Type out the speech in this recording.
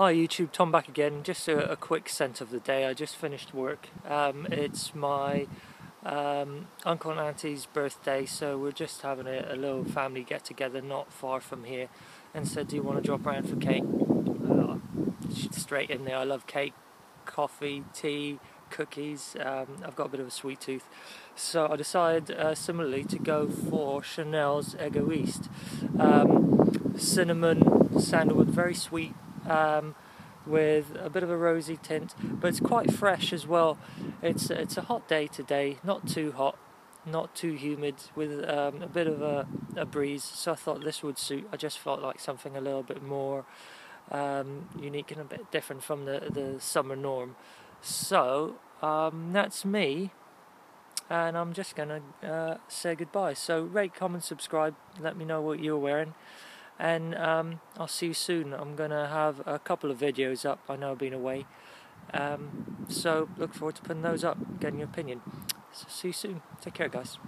Hi YouTube, Tom back again. Just a, a, quick scent of the day. I just finished work. Um, it's my um, uncle and auntie's birthday, so we're just having a, a, little family get together not far from here. And said, Do you want to drop around for cake? Uh, straight in there. I love cake, coffee, tea, cookies. Um, I've got a bit of a sweet tooth. So I decided uh, similarly to go for Chanel's Egoist. Um, cinnamon, sandalwood, very sweet um, with a bit of a rosy tint, but it's quite fresh as well. It's it's a hot day today, not too hot, not too humid, with um, a bit of a, a, breeze. So I thought this would suit. I just felt like something a little bit more um, unique and a bit different from the the summer norm. So um, that's me. And I'm just gonna uh, say goodbye. So rate, comment, subscribe. Let me know what you're wearing and um, I'll see you soon. I'm gonna have a couple of videos up. I know I've been away, um, so look forward to putting those up, getting your opinion. So see you soon. Take care, guys.